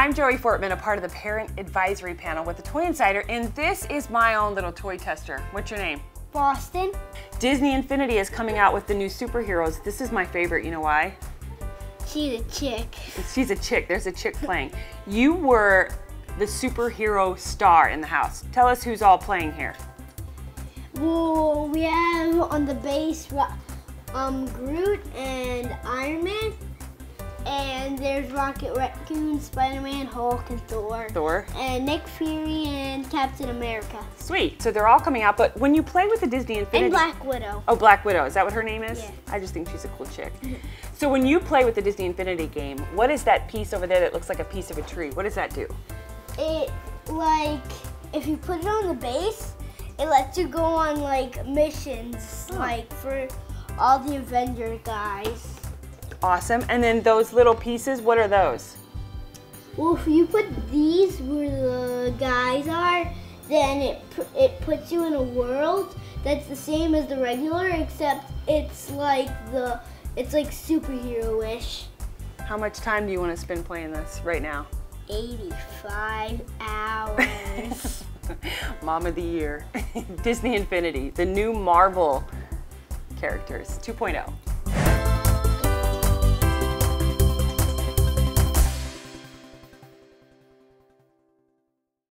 I'm Joey Fortman, a part of the Parent Advisory Panel with the Toy Insider, and this is my own little toy tester. What's your name? Boston. Disney Infinity is coming out with the new superheroes. This is my favorite, you know why? She's a chick. She's a chick, there's a chick playing. You were the superhero star in the house. Tell us who's all playing here. Well, we have on the base um, Groot and Iron Man. And there's Rocket Raccoon, Spider-Man, Hulk, and Thor. Thor. And Nick Fury and Captain America. Sweet. So they're all coming out, but when you play with the Disney Infinity... And Black Widow. Oh, Black Widow. Is that what her name is? Yeah. I just think she's a cool chick. so when you play with the Disney Infinity game, what is that piece over there that looks like a piece of a tree? What does that do? It, like, if you put it on the base, it lets you go on, like, missions, oh. like, for all the Avenger guys. Awesome. And then those little pieces, what are those? Well, if you put these where the guys are, then it it puts you in a world that's the same as the regular, except it's like the it's like superhero-ish. How much time do you want to spend playing this right now? 85 hours. Mom of the Year. Disney Infinity, the new Marvel characters 2.0.